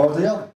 Vamos, Tess,